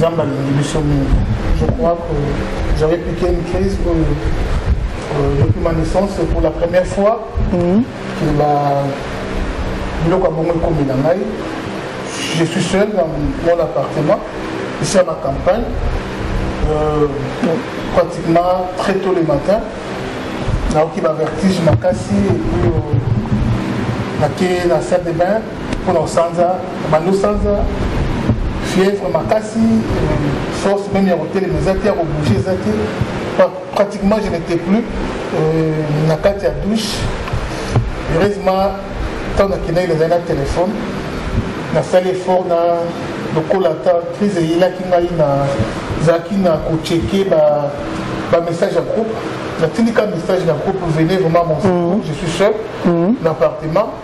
nzambe alingi biso mingi je crois que j'avais piqué une crise pour, euh, depuis ma naissance pour la première fois mm -hmm. biloko ya bongo ekomi na ngai je suis seul dans mon appartement ici à ma campagne euh, pratiquement très tôt le matin naoki bavertige makasi epuis euh, nake na salle de bain mpona kosanza bando sanza fièvre makasi force meme ya kotelema eza te ya kobouge eza te pratiquement je n'étais plus euh, na kati ya douche heureusement ntango nakendaki nazali na telefone nasali effort na lokola ata crise eyelaki ngai nazalaki na kocheke bamessage ya groupe natindika message na groupe venez vraiment mon secours mm. je suis seul mm. na appartement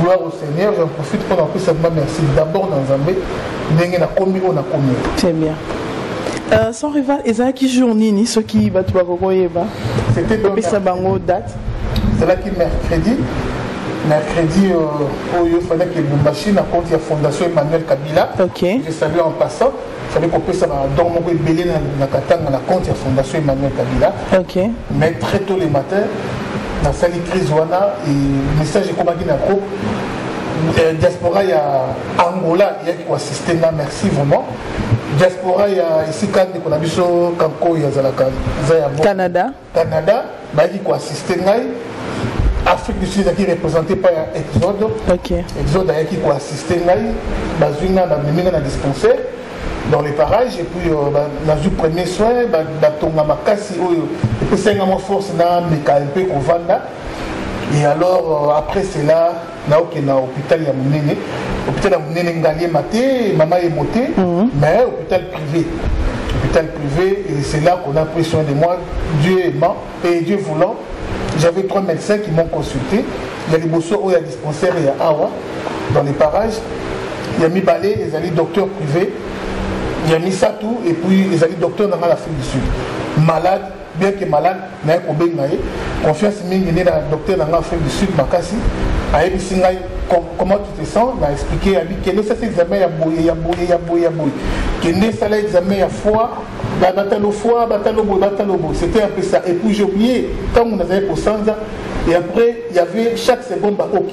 Gloire au Seigneur, j'en profite pour en plus seulement merci d'abord dans Zambé, ndenge na komi o na komi. C'est bien. Euh, sans rival, ezalaki jour nini soki bato bakokoyeba? C'était donc pesa bango date. Ezalaki mercredi. Mercredi euh, oyo fandaki Lubumbashi na compte ya Fondation Emmanuel Kabila. OK. Je salue en passant fallait kopesa ba don moko ebele na katanga na compte ya fondation emmanuel kabila okay. mais très tôt le matin nasali crise wana e message ekomaki na groupe euh, diaspora ya angola eyaki koassiste nga merci vraiment diaspora ya esika ndeko na biso kankoyo azalaka eza ya canada Canada bayaki ko assister ngai afrique du sud ezalaki représente pa ya exode exode ayaki ko assister ngai bazwi ngai bamemi ngai na dispensaire dans les parages et puis euh, nazwi premier soin batonga makasi oyo epesaki ngai mwa force nameka mpe kovanda et alors euh, après cela naokende na hôpital ya monene hôpital ya monene ngaliema te mama yemo te mhm. mais hôpital privé hôpital privé et c'est là qu'on a pris soin de moi dieu aimant et dieu voulant j'avais trois médecins qui m'ont consulté ya liboso oyo ya dispensaire ya awa dans les parages ya mibale ezali docteur privé ya misato et puis ezali docteur na ngai l'afrique du sud malade bien que malade naye kobenga ye confiance mingi nde na docteur na ngai afrique du sud makasi ayebisi ngai comment tu te sens na expliqué yabi kende sasa examen ya boye ya boye ya boye ya boye kende esala examen ya foi batalo foi batalo boye batalo boye c'était un peu ça et puis j'ai oublié ntango nazali kosanza et après il y avait chaque seconde ba ok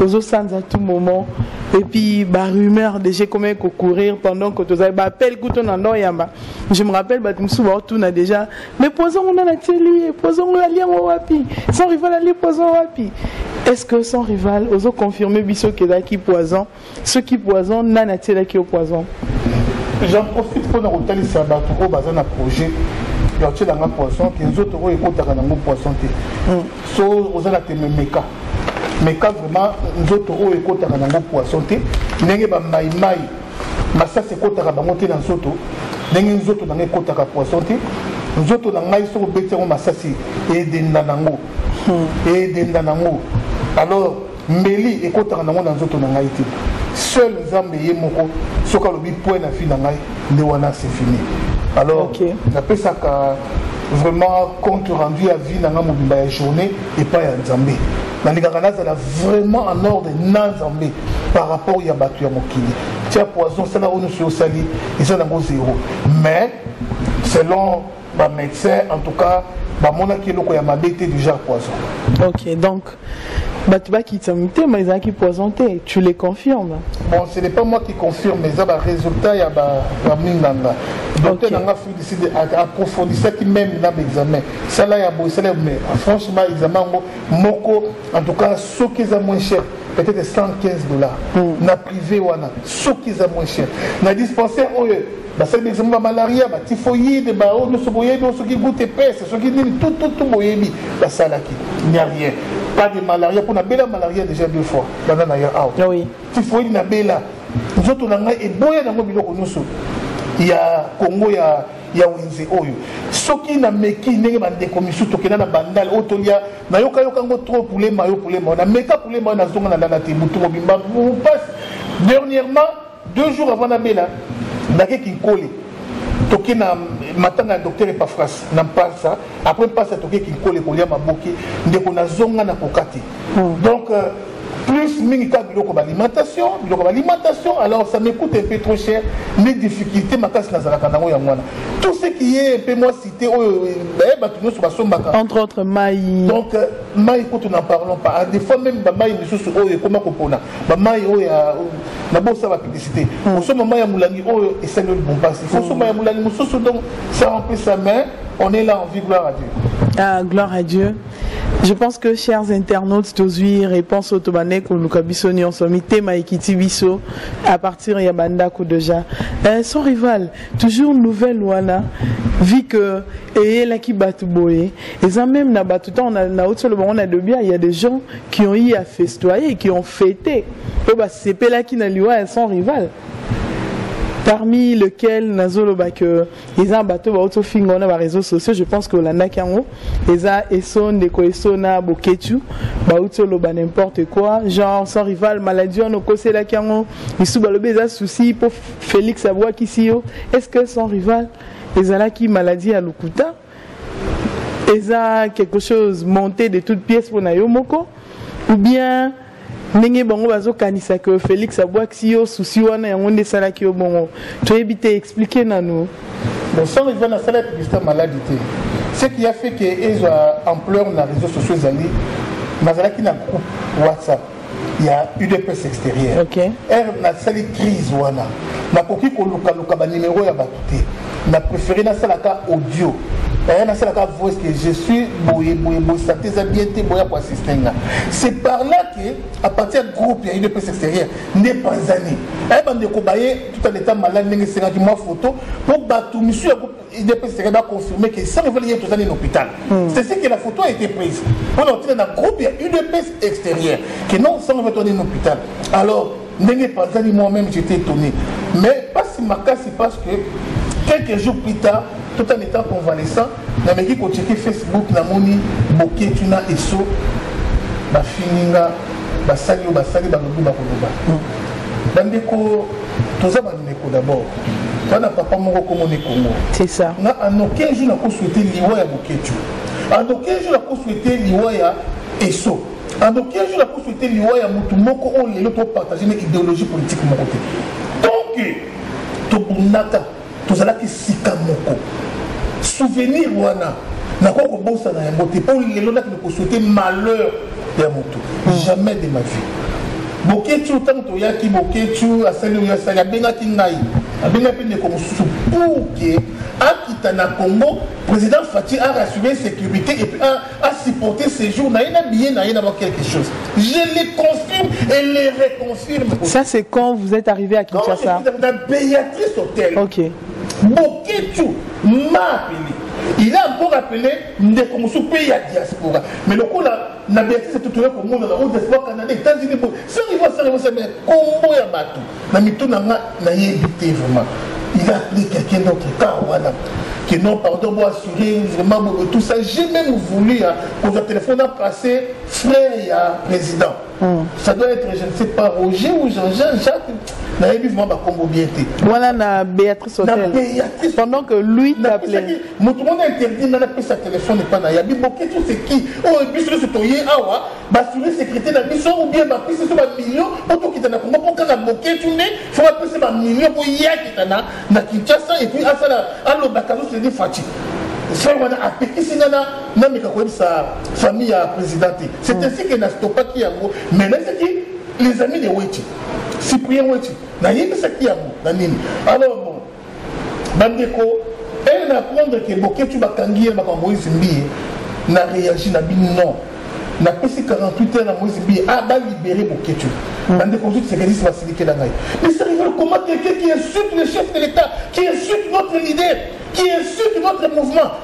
ozo sanza tout moment et puis ba rumeur déjà comment ko courir pendant que tozali ba appel kuto na ndo yamba je me rappelle bato mosusu baotuna déjà mais poison ngo nana tieli ye poison ngo alia ngo wapi sans rival alie poison wapi est ce que sans rival ozo confirme biso ke ezalaki poison soki poison nani atielaki yo poison j'en profite mpona kotalisa bato oyo baza na projet ya kotyela nga poisson te nzoto oyo ekotaka nango poisson te hmm. so oza na teme meka meka vraiment nzoto oyo ekotaka nango poisson te ndenge bamaimai masasi ekotaka bango te na nzoto ndenge nzoto na ngai ekotaka poisson te nzoto na ngai soki obeti yango masasi edenda nango hmm. edenda nango alors Mbeli ekotaka nango na nzoto na ngai te. Seul Nzambe ye moko soki alobi point na vie na ngai nde wana c'est fini. Alors okay. napesaka vraiment compte rendu ya vie na ngai mobimba ya journée epai ya Nzambe. nalingaka nazala vraiment en ordre na nzambe par rapport ya bato ya mokili tia poison sala oyo nyonso yo osali eza nango zero mais selon ba medecin en tout cas bamonaki eloko ya mabe te du genre poison ok donc bato bakitisa motema ezalaki poison te tu les confirme bon ce n'est pas moi qui confirme eza baresultat ya baminganga docteur na nga fudiside approfondisaki même na baexamen sala ya boye sala mais franchement examen yango moko en tout cas soki eza moins cher peut-être 115 dollars hmm. na privé wana soki eza moins cher na dispensaire oyo basali bexame bamalaria batifoyide baoyo oh, nyonso boyebi o oh, soki gute pese soki nini tututu boyebi basalaki nya rien pas de malaria mpo nabela malaria déjà deux fois banda na ya awa ah tifoyide nabela nzoto na ngai eboya nango biloko nyonso ya kongo ya ya wenze oyo soki nameki ndenge bandeko misusu tokenda na bandal oyo tolia nayokayoka yango trop pulema yo pulema nameka pulema oyo nazonga na lala te motu mobimba mpasi dernièrement Deux jours avant na bela, nake kinkole. Toke na matanga ya docteur Epafras na Mpasa. Après Mpasa toke kinkole kolia maboke ndeko na zonga na kokati. Hmm. Donc euh, plus mingi kaka biloko balimentation biloko balimentation alors ça me coûte un peu trop cher ni difficulté makasi nazalaka nango yango wana tout ce qui est mpe mwa cité oyo oh, baye eh, bato nyonso basombaka entre autres mai donc euh, mai kutu na parlons pas des fois même bamai misusu oyo oh, ekoma kopona bamai oyo ya nabosa ba publicité hmm. osomba mai ya molangi oyo esali yo libompasi fo osomba ya molangi mosusu donc ça on peut ça mais on est là en vie gloire à dieu ah, gloire à dieu je pense que chers internautes tozwi réponse oyo tobandaki koluka biso nyonso mitema ekiti biso à partir ya bandako déjà euh, son rival toujours nouvelle wana vu que eyelaki bato boye eza même na bato ntango nauti oloba ngo na dobia il y a des gens qui ont eu à festoyer et qui ont fete oyo basepelaki na liwa ya sans rival parmi lequel nazoloba ke eza na bato bauti ofinga wana bareseau sociaux je pense que olandaki yango eza eso ndeko eso na boketu bauti oloba n'importe quoi genre sans rival maladie wana okoselaki yango misu balobi eza souci mpo félix abwakisi yo est ce que sans rival ezalaki maladie ya lokuta eza quelque chose monte de toute pièce mpo na yo moko ou bien ndenge bango bazokanisa ke félix abwakisi yo susi wana yango nde esalaki yo bongo toyebi te explike nanu bosolo eza nasala publicité maladi te ce qui a fait ke ezwa ampleur na réseau sociaux ezali nazalaki na groupe whatsapp ya udps extérieur okay. r nasali crise wana nakoki kolukaluka banimero ya bato te na préféré nasalaka audio eh, nasalaka voice que je suis boye boye boye sante eza bien te boya koassiste nga c'est par là que à partir ya groupe ya udps extérieur nde panzani aye eh, bandeko baye tout en étant malade ndenge esengaki mwa photo mpo bato misu ya idps esengeli ba confirmer que sans nouvelle ye tozali na hôpital hmm. c'est ce que la photo a été prise mpona otina na groupe ya udps extérieur que non sans nouvelle tozali na hôpital alors ndenge epanzani moi même j'étais étonné mais mpasi makasi parce que quelques jours plus tard tout en étant convalescent nameki kocheke facebook namoni boketu na eso bafingi nga basali oyo basali balobi bakoloba hmm. bandeko toza bandeko d'abord za na papa moko komona ekongo c'est ça nga en aucun jour nakoswete liwa ya boketio en aucun jour nakoswete liwa ya eso en aucun jour nakoswete liwa ya motu moko oyo lelo topartage na idéologie politique moko te tant que tobundaka tozalaki esika moko souvenir wana nakoki kobosana yango te mpo lelo nakende kosote malheur ya moto jamais de ma vie boketshu ntango toyaki boketshu asali oyo asali abengaki ngai abengaki mpe ndeko mosusu pour ke akita na congo président fati a rassurer sécurité et puis a supporter séjour na ye na billet na ye na ba quelque chose je le confirme et le reconfirme ça c'est quand vous êtes arrivé à Kinshasa na Beatrice Hotel ok Boketsu m'a appelé il a encore appelé ndeko mosusu mpe ya diaspora mais lokola na beatrice totoya komonana o diaspora canada états-unis bo soki vosalema kombo ya bato na mitu na nga nayebi te vraiment il a appelé quelqu'un d'autre car wana que non pardon bo assurer vraiment bobo tout ça j'ai même voulu hein, kozwa téléphone a passé frère ya président mm. ça doit être je ne sais pas roger ou jean jean jacques nayebi vraiment bakombo bien te wana na béatrice hôtel béatrice pendant que lui t'appelait moto mona interdit nga napesa téléphone epa na yabi boketsu c'est qui oyo biso nyonso toye awa Ba assurer securite na biso ou bien ba pesi biso ba millions po tokita na Congo po kaka Boketshu nde faut ba pesi ba millions po ye akita na na Kinshasa et puis asala alobaka zo se dit Fatshi. Sœur wana apekisi nga na nameka koyebisa famille ya président te. C'est mm. ainsi que na stoppaki yango mais na ezaki les amis de Wetshi. Cyprien Wetshi nayebisaki yango na nini alors bandeko elle na apprendre ke boketshu bakangi ye na makambo moise mbiye na réagi na bino non napesi 48 heures na moise mbiye ah balibere boketshu hmm. bandeko ozo tisekelisi basilikela ngai mais ça rive comment quelqu'un qui insulte le chef de l'état qui insulte notre leader qui insulte notre mouvement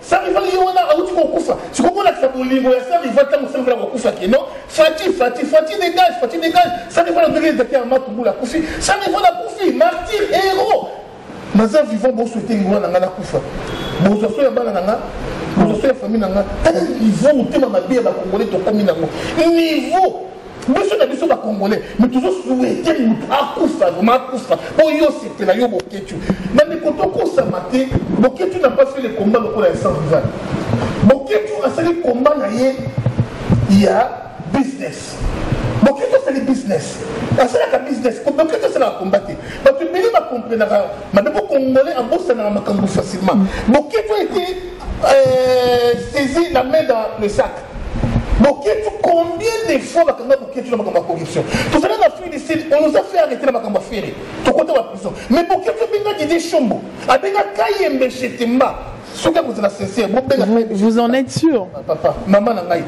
Samival ye wana awuti kokufa sikoyo kolakisa bolingo ya Samival ntango Samival akokufa kino Fati Fati Fati dégage Fati dégage Samival andenge ezaki ya Matumbula akufi Samival akufi martyr héros naza vivant boswete liwa na ngai nakufa bozwa so ya bana na ngai bozwa so ya famille na ngai tala niveau motema mabe ya bakongole tokomi nango niveau biso na biso bacongolais mais tozo souhaite motu akufa vraimen akufa po yo osepela yo boketu bandeko tokosama te boketu na pas fait le combat lokola ya sans rival boketu asali combat na ye ya business boketu asali business asalaka business boketu asalaka combat te bato ebele bacomprenaka mabe po congolais abosanaka makambo facilement boketu ete euh, saisi la main dans le sac Boketsu combien de fois bakanga Boketsu na makambo ya corruption tozali na Afrique du Sud on nous a fait arrêter na makambo ya fere tokota ba prison mais Boketsu abenga Didier Shombo abenga Kayembe Shetemba soki akozala sincère bobenga vous en êtes sûr ah, papa mama na ngai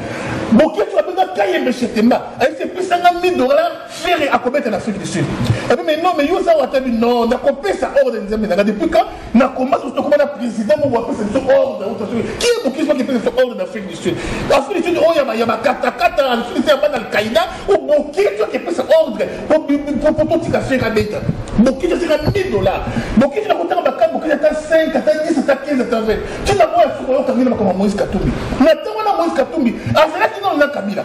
Boketsu abenga Kayembe Shetemba ayese pesanga 1000 dollars fere akobeta na Afrique du Sud epe eh mais non mais yo oza watabi non nakopesa ordre nzambe nanga depuis quand na combat tous tokoma na président moko apesa biso ordre auta soki ki ye mokili soki epesa biso ordre na afrique du sud afrique du sud oyo oh, ya bakatakata afrique du sud ya bana alkaïda o mokili soki epesa ordre po totika soki abeta mokili asika 1000 dollars mokili na kotanga bakani mokili ata 5 ata 10 ata 15 ata 20 tina moya soki oyokangeli makambo ya moïse katumbi na ntango wana moïse katumbi azalaki nano na kabila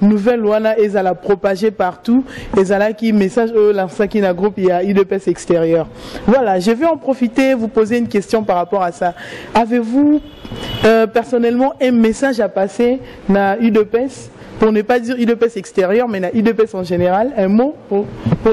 nouvelle elle la propagé partout qui message oyo euh, qui na groupe a idps extérieur voilà je vais en profiter vous poser une question par rapport à ça avez-vous euh, personnellement un message à passer na idps pour ne pas dire idps extérieur mais na en général un mot pour, pour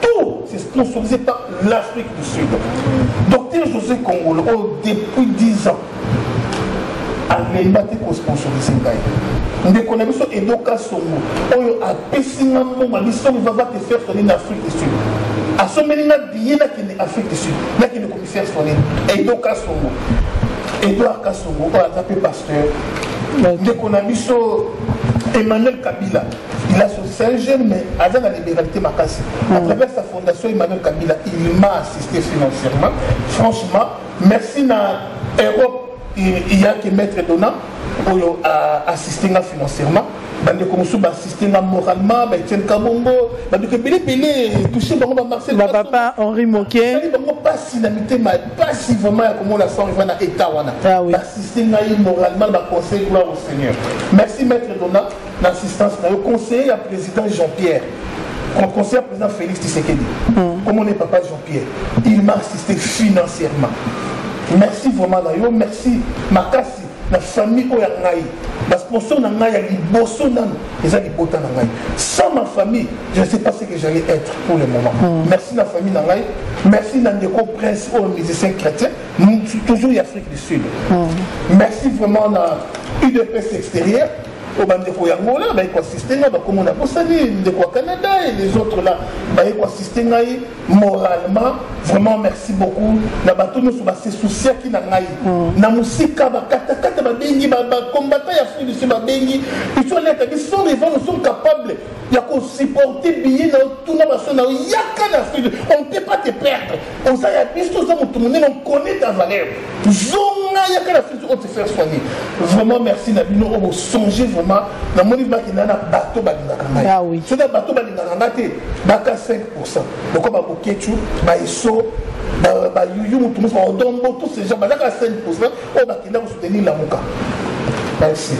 Tout c'est sponsorisé par l'Afrique du Sud. Docteur José Kongolo, oh, depuis 10 ans, alemba te kosponsorize ngai ndeko na biso edo kasongo oyo apesi nga mbongo abi soki vava te faire sonner na afrique du sud asombeli nga biye nakende afrique du sud nakende komifaire sonner edo kasongo edouard kasongo oyo aza mpe pasteur ndeko na biso emmanuel kabila Il a c'est un jeune mais aza na libéralité makasi. À mm. travers sa fondation Emmanuel Kabila, il m'a assisté financièrement. Franchement, merci na Europe il y a que maître Donat oyo assisté nga financièrement. bandeko mosusu baassiste nga moralement baetienne kabongo bandeko ebele ebele touche bango bamarcel bapapa henri mokeali bango mpasi na mitema mpasi vraiment ya komona sang va na état wana ah baassiste ngai moralement na baconseil gloire au seigneur merci maître donat na assistance na yo conseiller ya président jean pierre conseiller ya président félix tisekedi hmm. komona papa jean pierre il m'a assisté financièrement merci vraiment na yo merci makasi na famille oyo ya ngai basponsor na ngai ya liboso nano eza libota na ngai sans ma famille je ne sais pas ce que j'allais être pour le moment mm. merci na famille na ngai merci na ndeko prince oyo musicien chrétien toujours ya afrique du sud mm. merci vraiment na udps extérieur po bandeko ya angola baye koasiste ngai bakongo na bosani ndeko ya canada et les autres là baye koasiste ngai moralement vraiment merci beaucoup na bato nyonso basesousiaki na ngai mm. na mosika bakatakata babengi bakombata ya fudisi babengi biso leta biso revant nous sommes capables ya kosupporte biye na otuna baso na oyaka na sud on ne peut pas te perdre Oza ya biso oza mutu munene on connaît ta valeur zonga yaka na fils ote faire soigner vraiment merci na bino obo songe vraiment na moni bakenda na bato balingaka ngai ah oui. soki bato balingaka ngai te baka 5 pourcent loko babokecu baeso bayuyu mutu mosu baodombo tous ces gens bazaka 5 pourcent oyo bakenda ko soutenir lamuka merci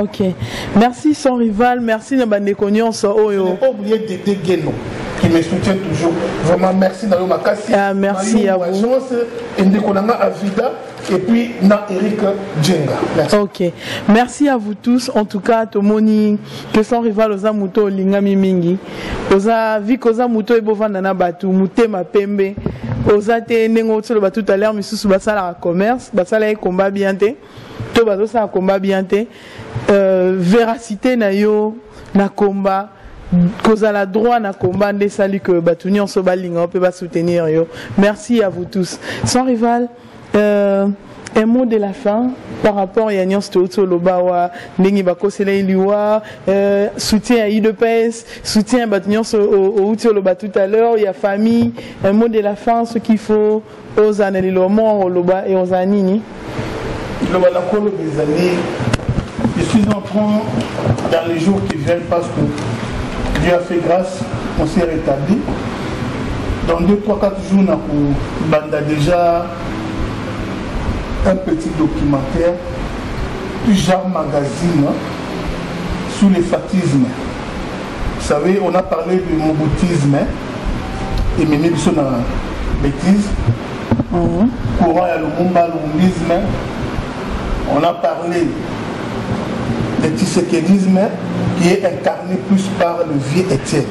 ok merci sans rival merci na bandeko nyonso oyo oublier dede geno qui me soutient toujours vraiment merci na yo makasi ah, merci à vous et ndeko na nga avida et puis na Eric Djenga. Merci. Ok. Merci à vous tous. En tout cas, Tomoni, que sans rival aux amoutons, Lingami Mingi. Oza vika oza moto oyebi ovanda na bato motema pembe oza te ndenge otoloba tout à l'heure misusu basalaka commerce basalaki combat bien te to bazosala combat bien te euh, véracité na yo na combat kozala droit na combat nde esali ke bato nyonso balinga yo mpe basoutenir yo merci à vous tous sans rival Euh... un mot de la fin par rapport ya nyonso touti oloba awa ndenge bakosela ye liwa euh, soutien ya udps soutien ya bato nyonso outi oloba tout à l'heure ya famille un mot de la fin soki il faut ozala na liloba moko oloba e ozala nini liloba na koloba ezali je suis en train dans les jours qui viennent parce que Dieu a fait grâce on s'est rétabli dans 2 3 4 jour na kobanda déjà un petit documentaire du genre magazine sous les fatismes vous savez on a parlé de mobutisme ememi biso na bêtise mhm. courant ya lumumba lumbisme on a parlé de tisekedisme qui est incarné plus par le vieux étienne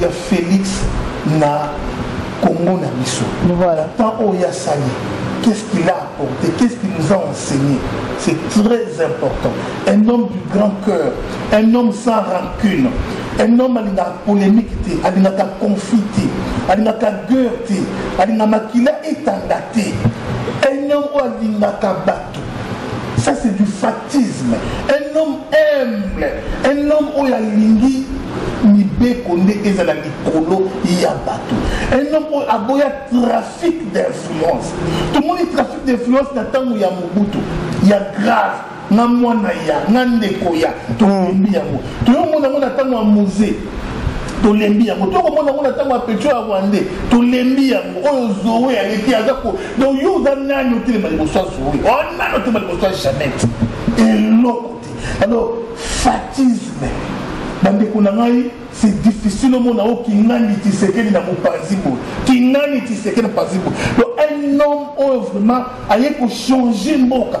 ya Felix na Congo na biso voilà. temps oyo asali qu'est-ce qu'il a apporté qu'est-ce qu'il nous a enseigné c'est très important un homme du grand cœur un homme sans rancune un homme alingaka polémique te alingaka conflit te alingaka gueur te alinga makila etanda te un homme oyo alingaka bato Ça c'est du fatisme. Un homme humble, un homme oyo alingi mibeko nde ezala likolo ya bato un homme oyo aboya trafic d'influence tomoni trafic d'influence na ntango ya mobutu ya grave na mwana ya na ndeko ya tolembi yango toyomona yango na ntango ya musee tolembi yango tokomona yango na ntango ya petio ya rwandais tolembi yango oyo zoe aleki aza donc yo oza nani otelema liboso ya zoe onani otelema liboso ya janete eloko te alors fatisme bandeko na ngai c'est difficile omona o kingani tisekeli na mopanzi boye kingani tisekeli na mopanzi boye donc un homme oyo vraiment aye kochanger mboka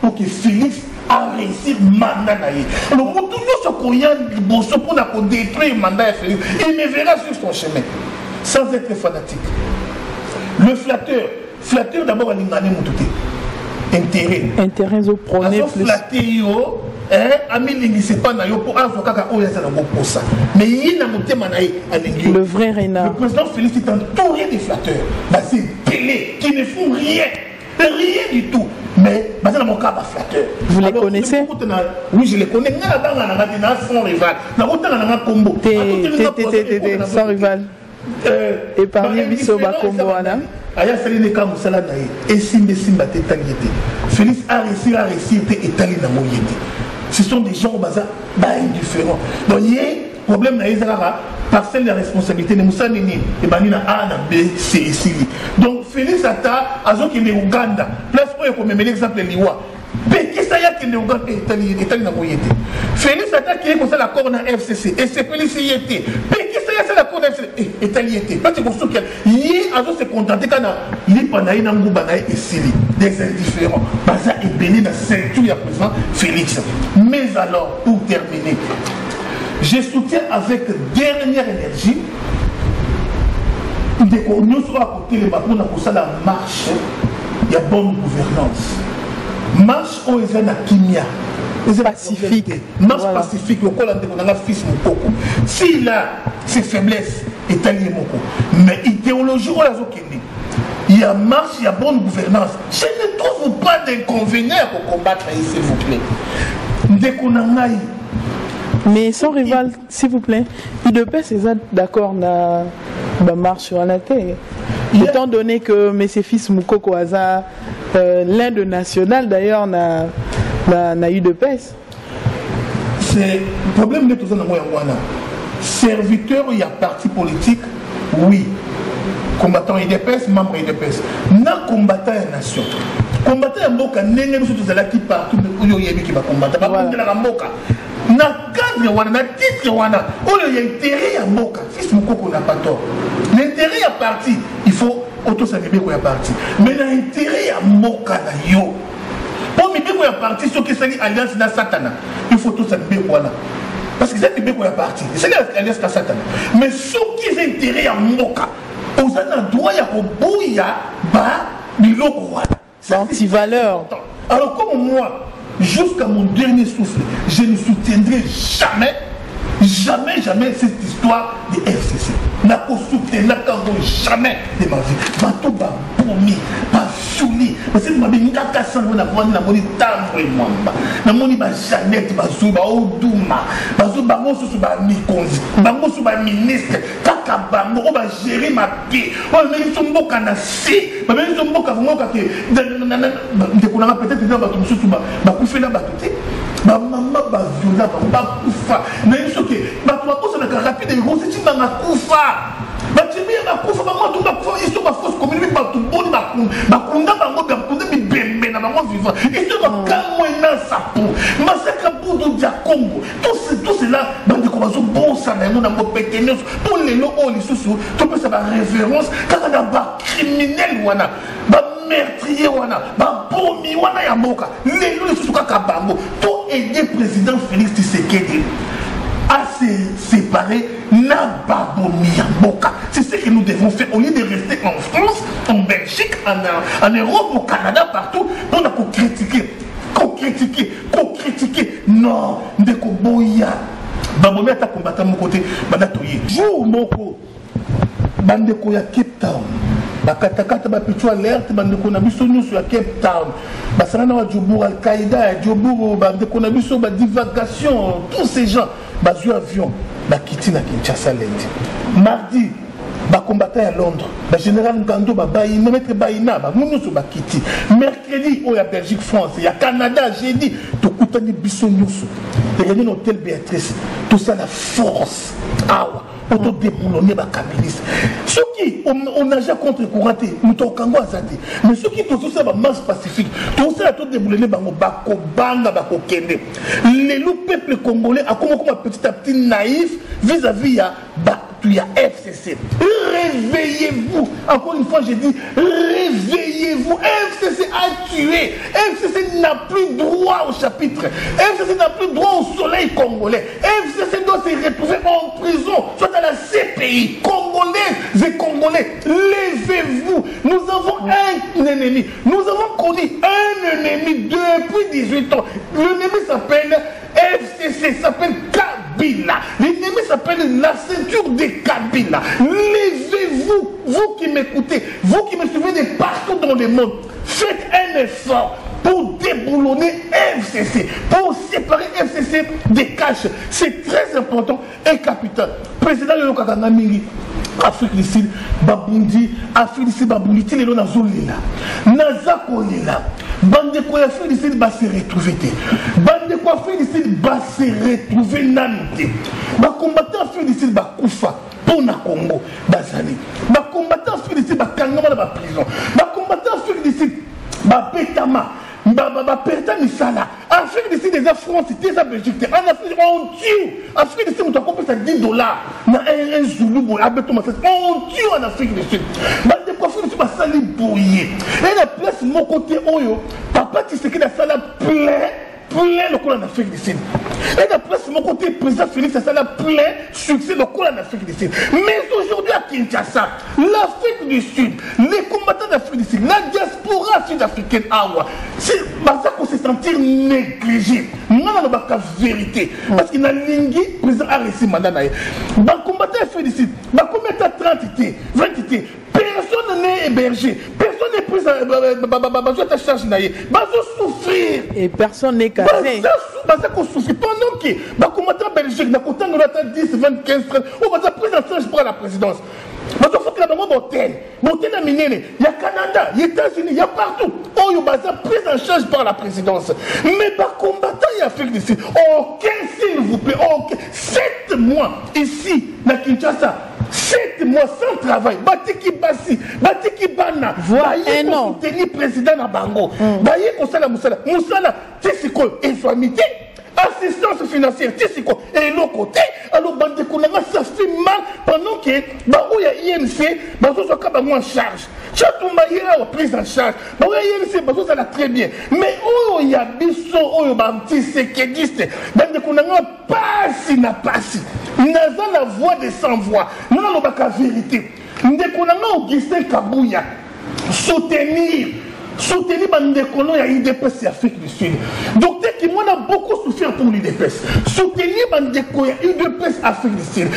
pour que Felix a réussir mandat na ye alors motu nyonso akoya liboso mpo na kodétruire mandat ya Felix il me verra sur son chemin sans être fanatique le flatteur flatteur d'abord alingani motu te intérêt intérêt ezoprone azoflate yo eh, amilingisa epai na yo mpo azwa kaka oyo aza nango mposa mais ye na motema na ye alingi le vrai renard le président félix est entouré des flatteurs baza ebele qui ne font rien rien du tout mais baza na moka ba flatteur vous les connaissez oui je les connais nga na banga na ngati na sans rival na kotanga na nga kombo te te te sans rival euh, épargne biso ba kombo wana aya sali ne ka musala na ye esimbe simba te tali te Félix a réussi a réussi te etali na moyete ce sont des gens baza ba indifférents donc ye problème na ye eza kaka parcelle ya responsabilité nde mosala nini ebandi na a na b c esili donc félix ata azokende uganda place oyo ekomemela exemple liwa pekisa ye akende uganda etali etali na boye te félix ata akei kosala accord na fcc esepelisi ye te pekisa ye asala accord na fcc etali ye te pati kosuki ye azo se contente kaka na lipa na ye na nguba na ye esili des indifférents baza ebele na ceinture ya président félix mais alors pour terminer je soutiens avec dernière énergie ndeko nyonso oyo akotelema mpona kosala marche ya bonne gouvernance marche oyo eza na kimia eza pacifique marche pacifique lokola ndeko na nga fils mokoko si là c'est faiblesse etali ye moko mais ideologie oyo azokende ya marche ya bonne gouvernance je ne trouve pas d'inconvénient ya kocombattre ye s'il vous plaît ndeko na ngai mais son rival s'il vous plaît udps eza d'accord na bamarche wana te étant donné que monsieur fils mukoko aza euh, l'un de national d'ailleurs na, na, na udps c'est problème nde toza nango yango wana serviteur ya parti politique oui combattant idps membre idps na combattant ya nation combattant ya mboka ndenge biso tozalaki partout oyo oyebiki bacombattant babondelaka mboka na cadre wana na titre wana oyo ya intérêt ya mboka fils mokoko na pator na intérêt ya parti il faut otosa mibeko ya parti mais na intérêt ya mboka na yo po mibeko ya parti soki esali alliance na satana il faut tosa mibeko wana parce que eza mibeko ya parti esali alliance na satana mais soki eza intérêt ya mboka oza na droit ya koboya ba biloko wana antivaleur alors comme moi jusqu'à mon dernier souffle je ne soutiendrai jamais Jamais, jamais cette histoire de FCC. Na kosutenaka yango jamais de ma vie. Bato babomi, basuli, basi babengaka sango na vandi namoni ntango emwamba. Namoni ba Jeannette bazwi baoduma, bazwi bango susu ba mikonzi, bango susu ba ministre, kaka bango oyo bagere mabe, oyo bamemi so mboka na se, bamemi so mboka vraimenka ke ndeko nanga peut-être eza bato mosusu bakufela bato ba mama baviola bango bakufa nayebi soki bato bakosanaka rapide erosi ti nanga kufa batimi ya bakufa bango bato bakufa iso bafosi komini bato boni bakunda bango bakunda bibembe na bango viva iso bakamwe na sapo masaka budu dia congo to cela bandeko bazobosana yango nango pete nyonso mpo lelo oyo lisusu topesa baréférence kaka na bacriminel wana bameurtrier wana babomi wana ya mboka lelo lisusu kaka bango to aide président félix tisekedi à se séparer n'a babomi ya mboka c'est ce que nous devons faire au lieu de rester en france en belgique en, en europe au canada partout mpo na kocritiquer kocritiquer kocritiquer non ndeko boya babomi ata kombata moko te banda toye jour moko bandeko ya cape town bakatakata bapitu alerte bandeko na biso nyonso ya cape town basangana wa jobour alqaida ya jobour bandeko na biso badivagation tous ces gens bazwi avion bakiti na kinshasa lendi mardi bakombata ya londres bagénéral ngando babayi na maître bayina bango nyonso bakiti mercredi oyo ya belgique france ya canada jeudi tokutani biso nyonso ekende na hôtel béatrice tosala force awa oto deboulonne ba kabiliste soki on agea contre courant te moto okango aza te mais soki tozosala bamarche pacifique tozosala to deboulonne bango bakobanga bakokende lelo peuple congolais akoma koma petit a petit naïf vis à vis ya bato ya fcc réveillez-vous encore une fois je dis réveillez-vous fcc a tué fcc n'a plus droit au chapitre fcc n'a plus droit au soleil congolais FCC doit se retrouver en prison, soit à la CPI. congolais et Congolais, levez-vous. Nous avons un ennemi. Nous avons connu un ennemi depuis 18 ans. L'ennemi s'appelle FCC, s'appelle la ceinture des cabines lisez vous vous qui m'écoutez, vous qui me souvenez de partout dans le monde. Faites un effort pour déboulonner FCC, pour séparer FCC des caches. C'est très important et capital. Président Lelo Kakanga Mingi, Afrique du Sud, Babundi, Afrique du Sud, Babundi, ti lelo nazo lela. Naza kolela. Bande ko Afrique du Sud ba se retrouver te. Bande ko Afrique du Sud ba se retrouver nanu te. Ba combattants Afrique du Sud ba kufa. Mpo na Congo bazali ba combattants soki d'ici bakangama na ba prison ba combattants soki d'ici babetama baperta misala afrique du sud eza france te eza belgique te en afrique on tue afrique du sud moto akopesa 10 dollar na un zulu boye abeto masasi on tue en afrique du sud bandeko afrique du sud basali boye e na place moko te oyo papa tisekedi asala plein plein lokola na afrique du sud et na place moko te président félix asala plein succès lokola na afrique du sud mais aujourd'hui à kinshasa l'afrique du sud les combattants d'afrique du sud la diaspora sud africaine awa baza kose sentir négligé nga nalobaka vérité parce que nalingi président aresi manda na ye bacombattant ya félix bakomi ata 30 te 20 te personne n'est hébergé personne n'est prise bazwa ta charge na ye bazosouffrir et personne n'est casé baza kosouffrir pendant ke bakomata belgique na kotangelo ata 10 20 15 30 oyo baza prise en charge par la présidence bazofutela bango bahotel bahotel ya minene ya canada ya états-unis ya partout oyo baza prise en charge par la présidence mais bacombattant ya afrique du sud aucun s'il vous plaît aucun 7 mois ici na kinshasa Sept mois sans travail, batiki basi, batiki bana, baye kosuteni president na bango, hmm. baye kosala musala, musala ti sikoyo ezwami te, assistance financière ti sikoyo eloko te, alors bandeko na nga ça fait mal pendant que baoyo ya INC bazozwaka bango en charge chatumba ye awa prise en charge baoyo ya INC bazozala très bien mais oyo ya biso oyo bantisekediste bandeko na nga pasi na pasi naza na voix de sans voix nga nalobaka verité ndeko na nga augustin kabuya soutenir soutenir bandeko no ya udps ya afrique du sud docteur kimwana beaucoup souffrir pour l'udps soutenir bandeko ya udps afrique du sud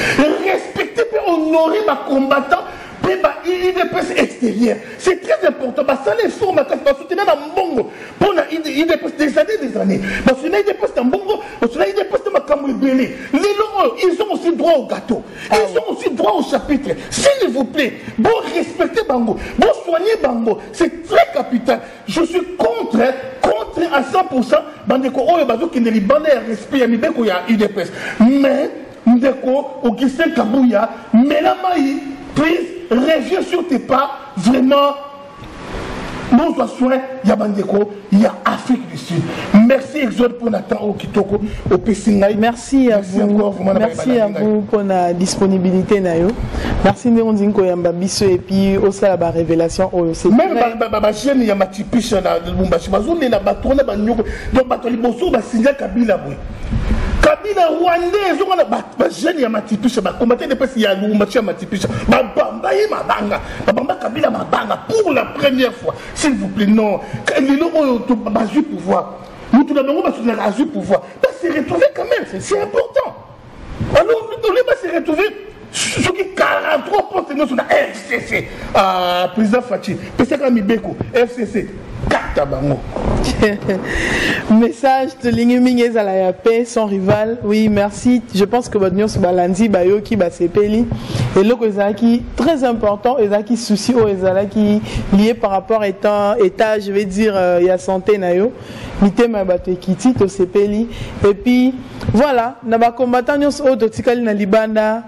respecter mpe honorer bacombattant mpe ba udps extérieur c'est très important basala effort makasi basoutenir na mbongo mpo na idps des années des années basuki na idps na mbongo basuki na idps na makambo ebele lelo oyo ils ont aussi droit au gâteau ah ils ont aussi droit au chapitre s'il vous plaît bo respecter bango bo soigner bango c'est très capital je suis contre contre à 100% bandeko oyo bazokende libanda ya respect ya mibeko ya idps mais ndeko augustin kabuya mela mai please reviens sur tes pas vraiment bozwa soin ya bandeko ya afrique du sud merci exode mpo na temps oyo kitoko opesi ngai merci à vous merci à vous mpo na disponibilité na yo merci ndenge ondingi koyamba biso epuis osala barévélation oyo meme bajeune ya matipisha na lubumbashi bazonena bato wana banyoko donc bato ya liboso basinza kabila boye kabila rwandais ezonga na bajeune ya matipisha bakombate depesi ya lubumbashi ya matipisha babamba ye mabanga babamba kabila mabanga pour la première fois s'il vous plaît non lelo oyo bazwi pouvoir motu na bango basonaka azwi pouvoir base retrouver quand même c'est important alors ole base retrouver soki 43 poste nyonso na fcc ah, président faci pesaka mibeko fcc kata bango message tolingi mingi ezala ya paix sans rival oui merci je pense que bato nyonso balandi bayoki basepeli eloko ezalaki très important ezalaki souci oyo ezalaki lié par rapport étant état je vais dire euh, ya santé na yo mitema ya bato ekiti tosepeli et puis voilà na bacombattant nyonso oyo totikali na libanda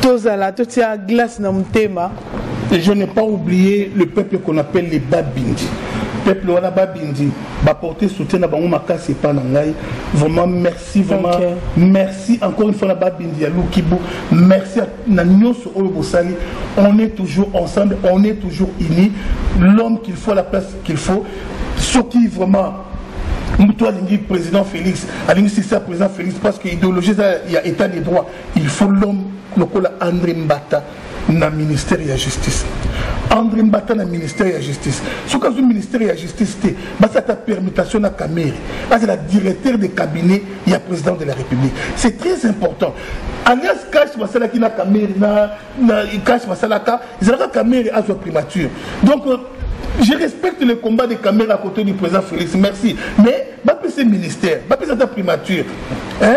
Tozala totia glace na motema. Et je n'ai pas oublié le peuple qu'on appelle les Babindi. Peuple wana Babindi, va porter soutien à bango makasi epa na ngai. Vraiment merci vraiment. Okay. Merci encore une fois na Babindi ya Lukibu. Merci à na nyoso oyo bosali. On est toujours ensemble, on est toujours unis. L'homme qu'il faut la place qu'il faut. Ce qui vraiment moto alingi président félix alingi sisa président félix parce que idéologie eza ya état de droit Il faut l'homme lokola Andre Mbata na ministère ya justice andre mbata na ministère ya justice soki azwi ministère ya justice te basala ata permutation na kamere azala directeur de cabinet ya président de la république c'est très important alliance cash basalaki na kamere na, na cash basalaka ezalaka kamere azwa primature donc euh, je respecte le combat de Kamera à côté du président Félix, merci. Mais, bapese ministère, bapese ta primature. Hein?